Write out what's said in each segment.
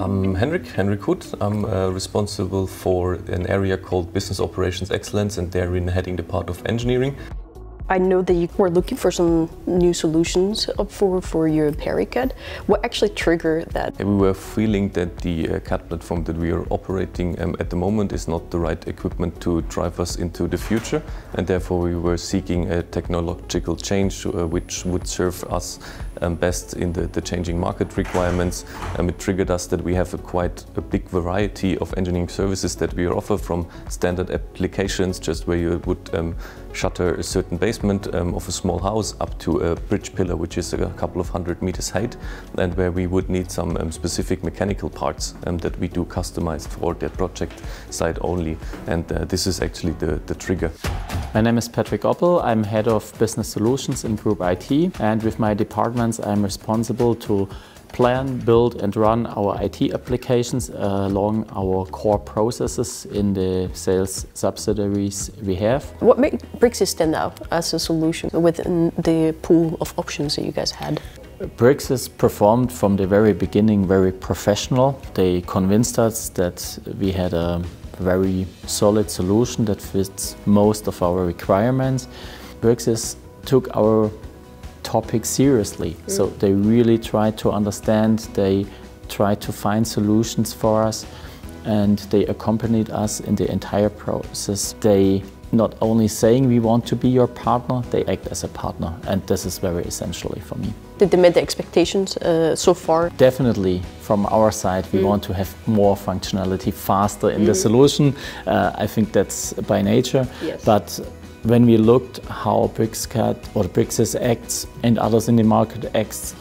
I'm Henrik, Henrik Hood. I'm uh, responsible for an area called Business Operations Excellence and therein heading the part of engineering. I know that you were looking for some new solutions for, for your PeriCAD. What actually triggered that? We were feeling that the uh, CAD platform that we are operating um, at the moment is not the right equipment to drive us into the future and therefore we were seeking a technological change uh, which would serve us um, best in the, the, changing market requirements. Um, it triggered us that we have a quite a big variety of engineering services that we offer from standard applications just where you would um, shutter a certain basement um, of a small house up to a bridge pillar which is a couple of hundred meters height and where we would need some um, specific mechanical parts um, that we do customized for that project site only and uh, this is actually the, the trigger. My name is Patrick Oppel. I'm head of business solutions in Group IT and with my departments I'm responsible to plan, build and run our IT applications uh, along our core processes in the sales subsidiaries we have. What makes Bricsys stand out as a solution within the pool of options that you guys had? Bricsys performed from the very beginning very professional. They convinced us that we had a very solid solution that fits most of our requirements. Bricsys took our topic seriously. Mm. So they really try to understand, they try to find solutions for us and they accompanied us in the entire process. They not only saying we want to be your partner, they act as a partner and this is very essentially for me. Did they meet the expectations uh, so far? Definitely. From our side, we mm. want to have more functionality faster in mm. the solution. Uh, I think that's by nature. Yes. But when we looked how BricsCAD or Bricsys acts and others in the market acts,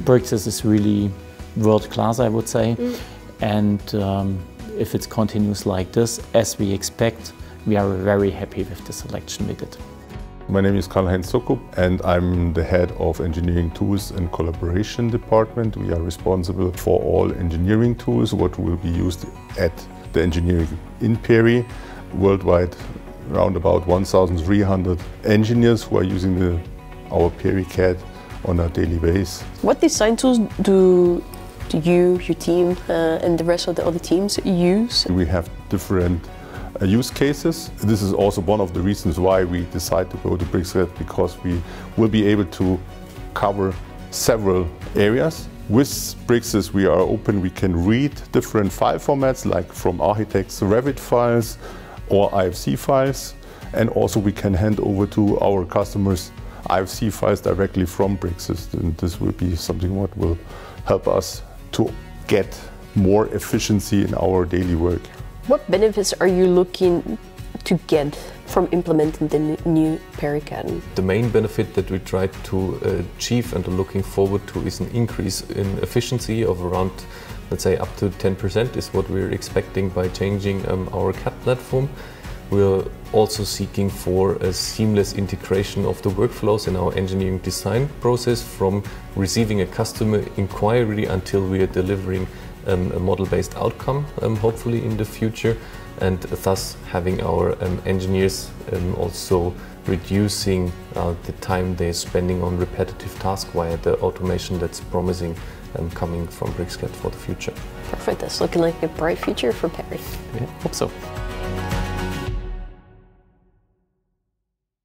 Bricsys is really world class, I would say. Mm. And um, if it continues like this, as we expect, we are very happy with the selection we did. My name is Karl-Heinz Sokup and I'm the head of Engineering Tools and Collaboration Department. We are responsible for all engineering tools, what will be used at the engineering in Peri worldwide around about 1,300 engineers who are using the, our PeriCAD on a daily basis. What design tools do, do you, your team uh, and the rest of the other teams use? We have different uh, use cases. This is also one of the reasons why we decided to go to BricsCAD because we will be able to cover several areas. With Bricsys we are open, we can read different file formats like from architects Revit files, or IFC files. And also we can hand over to our customers IFC files directly from Bricsys. And this will be something what will help us to get more efficiency in our daily work. What benefits are you looking to get from implementing the new PeriCAD? The main benefit that we try to achieve and are looking forward to is an increase in efficiency of around let's say up to 10% is what we're expecting by changing um, our CAD platform. We're also seeking for a seamless integration of the workflows in our engineering design process from receiving a customer inquiry until we are delivering um, a model-based outcome, um, hopefully in the future, and thus having our um, engineers um, also reducing uh, the time they're spending on repetitive tasks via the automation that's promising um, coming from BricsCAD for the future. Perfect, that's looking like a bright future for Peri. Yeah, hope so.